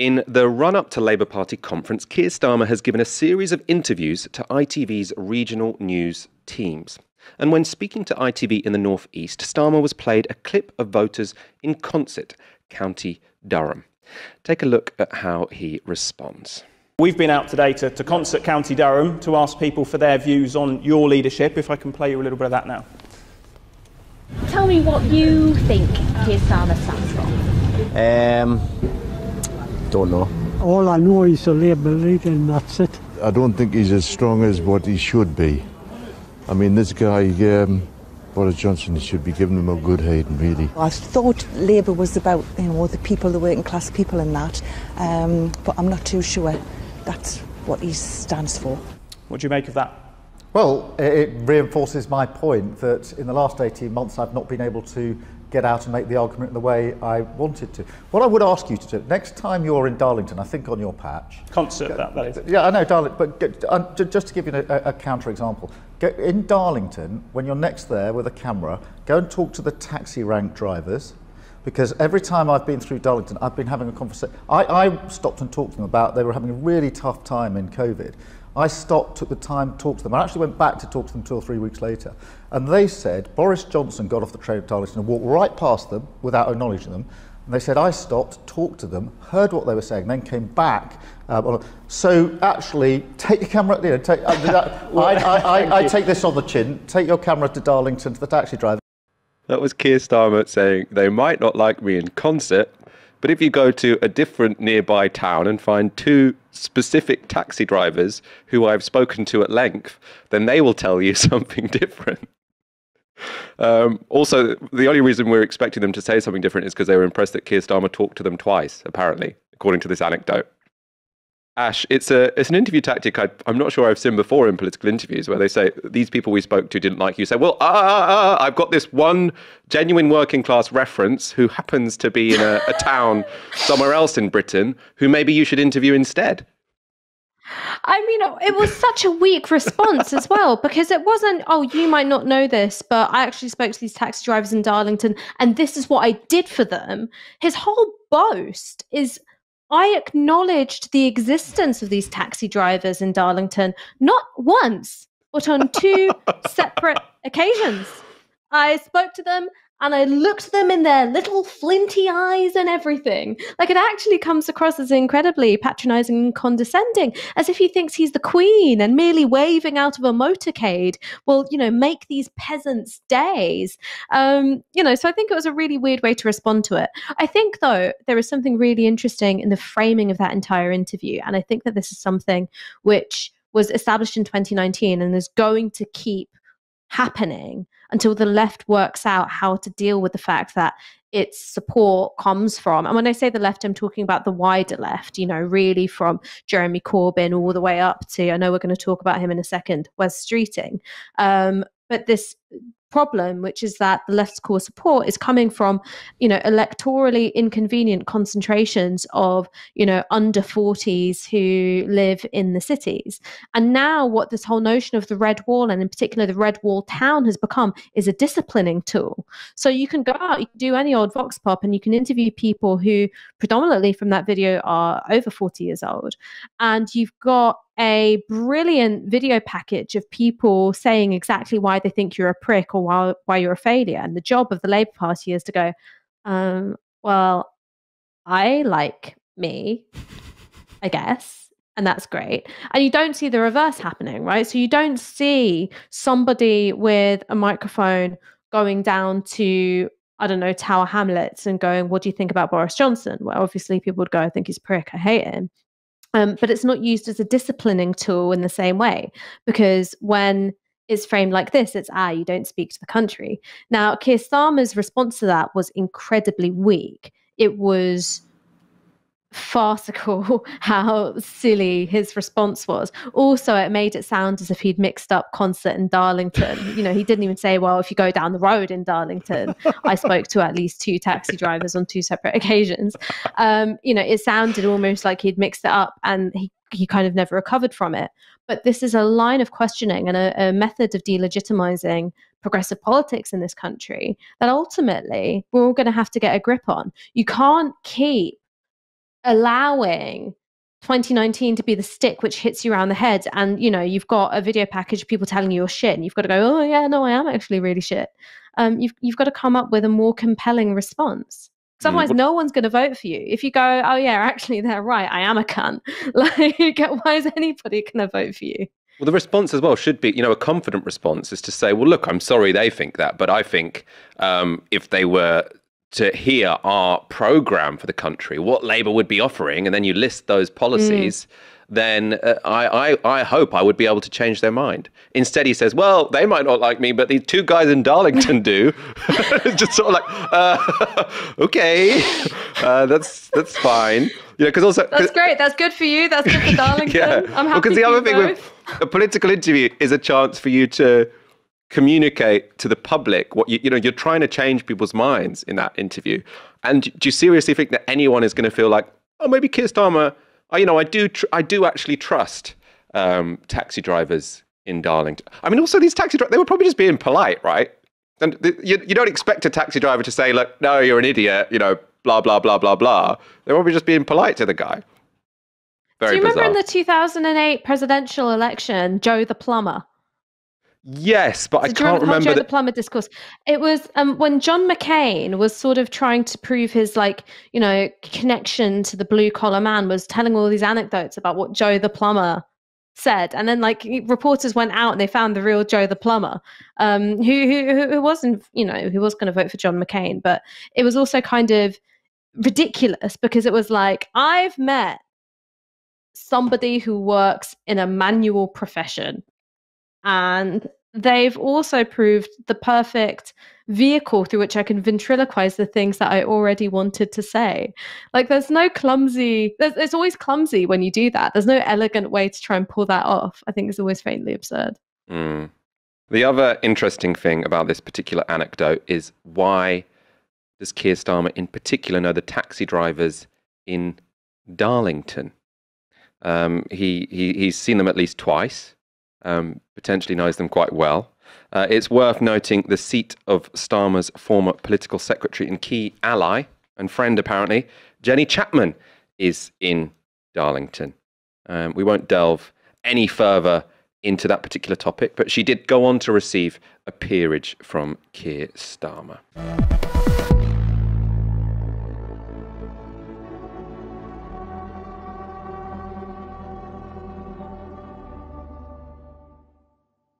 In the run up to Labour Party conference, Keir Starmer has given a series of interviews to ITV's regional news teams. And when speaking to ITV in the North East, Starmer was played a clip of voters in Consett, County Durham. Take a look at how he responds. We've been out today to, to Consett, County Durham, to ask people for their views on your leadership. If I can play you a little bit of that now. Tell me what you think Keir Starmer stands for. Um, don't know. All I know is a Labour leader and that's it. I don't think he's as strong as what he should be. I mean, this guy, um, Boris Johnson, he should be giving him a good hand, really. I thought Labour was about, you know, the people, the working class people and that, um, but I'm not too sure that's what he stands for. What do you make of that? Well, it reinforces my point that in the last 18 months I've not been able to get out and make the argument in the way I wanted to. What I would ask you to do, next time you're in Darlington, I think on your patch... Consett, that, that is. Yeah, I know, Darlington, but get, uh, just to give you a, a counter example, get in Darlington, when you're next there with a camera, go and talk to the taxi rank drivers, because every time I've been through Darlington, I've been having a conversation. I, I stopped and talked to them about they were having a really tough time in COVID. I stopped, took the time talked to them. I actually went back to talk to them two or three weeks later. And they said Boris Johnson got off the train at Darlington and walked right past them without acknowledging them. And they said, I stopped, talked to them, heard what they were saying, then came back. Uh, so actually, take your camera, you know, take, uh, that, I, I, I, I take this on the chin, take your camera to Darlington to the taxi driver. That was Keir Starmer saying, they might not like me in Consett, but if you go to a different nearby town and find two specific taxi drivers who I've spoken to at length, then they will tell you something different. Um, also, the only reason we're expecting them to say something different is because they were impressed that Keir Starmer talked to them twice, apparently, according to this anecdote. Ash, it's a it's an interview tactic I, am not sure I've seen before in political interviews where they say these people we spoke to didn't like you. Say, well, ah, ah, I've got this one genuine working class reference who happens to be in a, a town somewhere else in Britain who maybe you should interview instead. I mean, it was such a weak response as well because it wasn't, oh, you might not know this, but I actually spoke to these taxi drivers in Darlington and this is what I did for them. His whole boast is I acknowledged the existence of these taxi drivers in Darlington not once, but on two separate occasions. I spoke to them and I looked them in their little flinty eyes and everything. Like it actually comes across as incredibly patronizing and condescending, as if he thinks he's the queen and merely waving out of a motorcade will, you know, make these peasants' days. Um, you know, so I think it was a really weird way to respond to it. I think, though, there is something really interesting in the framing of that entire interview. And I think that this is something which was established in 2019 and is going to keep happening until the left works out how to deal with the fact that its support comes from. And when I say the left, I'm talking about the wider left, you know, really from Jeremy Corbyn all the way up to, I know we're going to talk about him in a second, Wes Streeting. Um, but this problem, which is that the left's core support is coming from, you know, electorally inconvenient concentrations of, you know, under 40s who live in the cities. And now what this whole notion of the red wall and in particular the red wall town has become is a disciplining tool. So you can go out, you can do any old vox pop and you can interview people who predominantly from that video are over 40 years old. And you've got a brilliant video package of people saying exactly why they think you're a prick or why, why you're a failure. And the job of the Labour Party is to go, um, well, I like me, I guess. And that's great. And you don't see the reverse happening, right? So you don't see somebody with a microphone going down to I don't know, Tower Hamlets and going, What do you think about Boris Johnson? Well, obviously, people would go, I think he's prick, I hate him. Um, but it's not used as a disciplining tool in the same way because when it's framed like this, it's ah, you don't speak to the country. Now, Keir Starmer's response to that was incredibly weak. It was farcical how silly his response was. Also, it made it sound as if he'd mixed up Consett and Darlington. You know, he didn't even say, well, if you go down the road in Darlington, I spoke to at least two taxi drivers on two separate occasions. Um, you know, it sounded almost like he'd mixed it up and he he kind of never recovered from it. But this is a line of questioning and a, a method of delegitimizing progressive politics in this country that ultimately we're all going to have to get a grip on. You can't keep allowing 2019 to be the stick which hits you around the head and you know you've got a video package of people telling you you're shit and you've got to go oh yeah no i am actually really shit um, you've, you've got to come up with a more compelling response because Mm, otherwise no one's going to vote for you. If you go oh yeah actually they're right i am a cunt like why is anybody going to vote for you? Well, the response as well should be, you know, a confident response is to say, well, look, I'm sorry they think that, but I think um, if they were to hear our program for the country, what Labour would be offering, and then you list those policies, then uh, I, I, I hope I would be able to change their mind. Instead, he says, well, they might not like me, but these two guys in Darlington do. Just sort of like, uh, okay, uh, that's that's fine. You know, because also that's great that's good for you that's good for darlington i'm happy because the other thing both. with a political interview is a chance for you to communicate to the public what you you know you're trying to change people's minds in that interview. And do you seriously think that anyone is going to feel like, oh, maybe Keir Starmer? Oh, you know, I do tr- I do actually trust um, taxi drivers in Darlington. I mean, also these taxi drivers they were probably just being polite, right? And th- you, you don't expect a taxi driver to say, look, no, you're an idiot, you know, blah blah blah blah blah. They're probably just being polite to the guy. Very Do you remember in the 2008 presidential election, Joe the plumber? Yes, but I So you can't remember the remember Joe the, the plumber discourse? It was um, when John McCain was sort of trying to prove his like you know connection to the blue collar man, was telling all these anecdotes about what Joe the plumber said, and then like reporters went out and they found the real Joe the plumber, um, who who who wasn't you know who was going to vote for John McCain, but it was also kind of ridiculous because it was like I've met somebody who works in a manual profession and they've also proved the perfect vehicle through which I can ventriloquize the things that I already wanted to say. Like, there's no clumsy, there's, it's always clumsy when you do that. There's no elegant way to try and pull that off. I think it's always faintly absurd. Mm. The other interesting thing about this particular anecdote is why does Keir Starmer in particular know the taxi drivers in Darlington? Um, he, he he's seen them at least twice. Um, potentially knows them quite well. Uh, it's worth noting the seat of Starmer's former political secretary and key ally and friend, apparently, Jenny Chapman, is in Darlington. Um, we won't delve any further into that particular topic, but she did go on to receive a peerage from Keir Starmer.